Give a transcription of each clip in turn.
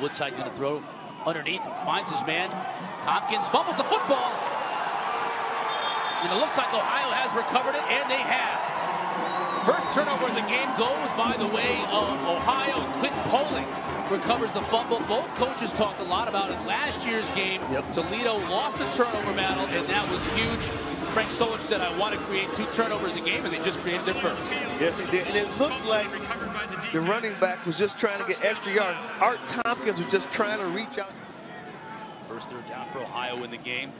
Woodside going to throw underneath finds his man. Tompkins fumbles the football. And it looks like Ohio has recovered it, and they have. First turnover of the game goes by the way of Ohio. Quinton Poling recovers the fumble. Both coaches talked a lot about it last year's game. Yep. Toledo lost the turnover battle, and that was huge. Frank Solich said, I want to create two turnovers a game, and they just created their first. Yes, he did. And it looked like the running back was just trying to get extra yard. Art Tompkins was just trying to reach out. First third down for Ohio in the game.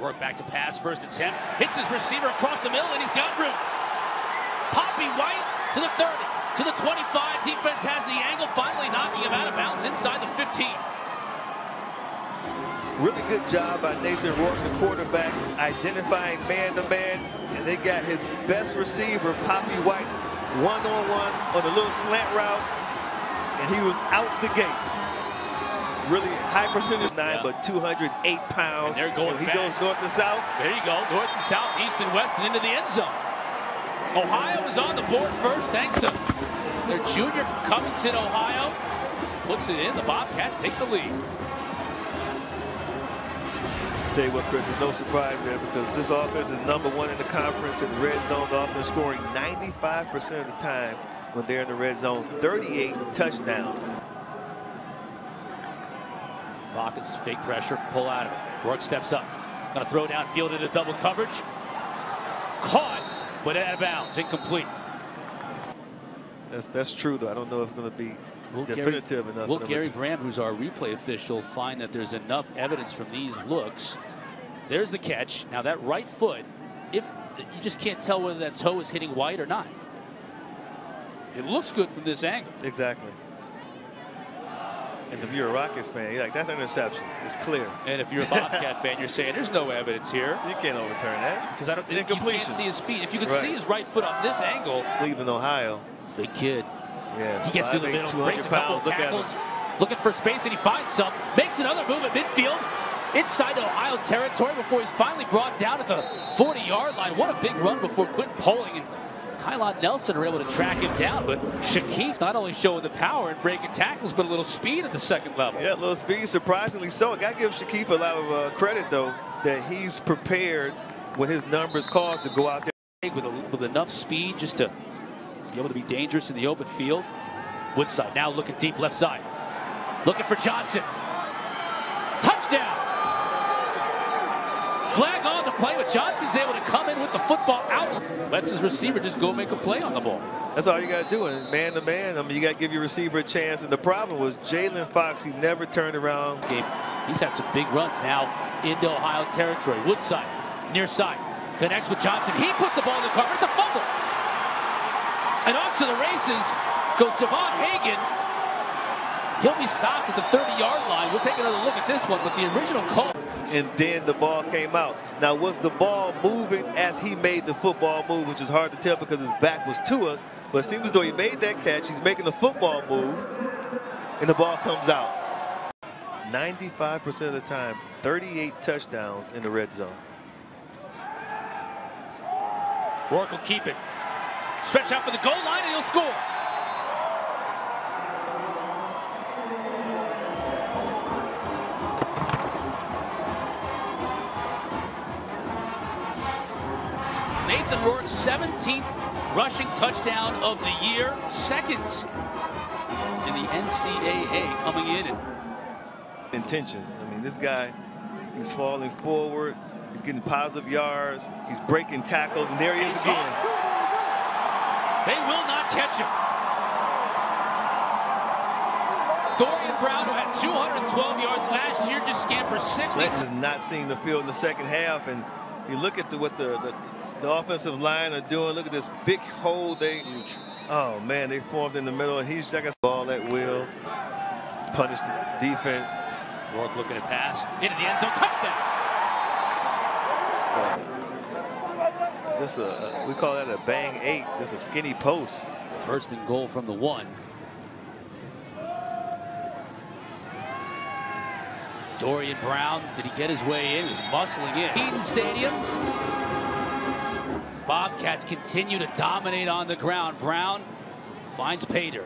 Work back to pass, first attempt. Hits his receiver across the middle, and he's got room. Papi White to the 30, to the 25. Defense has the angle, finally knocking him out of bounds inside the 15. Really good job by Nathan Rourke, the quarterback, identifying man-to-man. And they got his best receiver, Papi White, one-on-one on a little slant route. And he was out the gate. Really high percentage, nine, Yeah. but 208 pounds. And they're going he fast. goes north to south. There you go, north and south, east and west, and into the end zone. Ohio is on the board first, thanks to their junior from Covington, Ohio. Puts it in, the Bobcats take the lead. Tell you what, Chris, there's no surprise there because this offense is number one in the conference in red zone. Offense scoring 95% of the time when they're in the red zone. 38 touchdowns. Rockets fake pressure, pull out of it. Rourke steps up. Gonna throw downfield into double coverage. Caught, but out of bounds, incomplete. That's that's true though. I don't know if it's going to be Will definitive Gary, enough. Will Gary Bram, who's our replay official, find that there's enough evidence from these looks. There's the catch. Now that right foot, if you just can't tell whether that toe is hitting white or not. It looks good from this angle. Exactly. And if you're a Rockets fan, you're like, that's an interception. It's clear. And if you're a Bobcat fan, you're saying there's no evidence here You can't overturn that. because I don't think you can't see his feet. If you could Right. see his right foot on this angle, Cleveland, Ohio. big kid. Yeah. He gets through the middle, 200 breaks a couple. Look at tackles, looking for space, and he finds some. Makes another move at midfield, inside Ohio territory before he's finally brought down at the 40-yard line. What a big run before Quinton Poling and Kylon Nelson are able to track him down. But Shakif not only showing the power and breaking tackles, but a little speed at the second level. Yeah, a little speed, surprisingly so. I got to give Shakif a lot of uh, credit, though, that he's prepared when his number's called to go out there. With, a, with enough speed just to be able to be dangerous in the open field. Woodside now looking deep left side. Looking for Johnson. Touchdown. Flag on the play, but Johnson's able to come in with the football out. Lets his receiver just go make a play on the ball. That's all you got to do. And man to man, I mean, you got to give your receiver a chance. And the problem was Jalen Fox, he never turned around. Game. He's had some big runs now into Ohio territory. Woodside, near side, connects with Johnson. He puts the ball in the cover. It's a fumble. And off to the races goes Javon Hagan. He'll be stopped at the 30-yard line. We'll take another look at this one, but the original call. And then the ball came out. Now, was the ball moving as he made the football move, which is hard to tell because his back was to us, but it seems as though he made that catch. He's making the football move, and the ball comes out. 95% of the time, 38 touchdowns in the red zone. Rourke will keep it. Stretch out for the goal line, and he'll score. Nathan Rourke's 17th rushing touchdown of the year, second in the NCAA coming in. And Intentions. I mean, this guy, he's falling forward. He's getting positive yards. He's breaking tackles, and there he is again. They will not catch him. Dorian Brown, who had 212 yards last year, just scampers 60. Clinton is not seeing the field in the second half, and you look at the, what the, the the offensive line are doing. Look at this big hole they. Oh man, they formed in the middle, and he's like a ball at will. Punish the defense. Rourke looking to pass into the end zone, touchdown. Just a we call that a bang eight, just a skinny post. First and goal from the one. Dorian Brown, did he get his way in? He was muscling in. Peden Stadium. Bobcats continue to dominate on the ground. Brown finds Pater.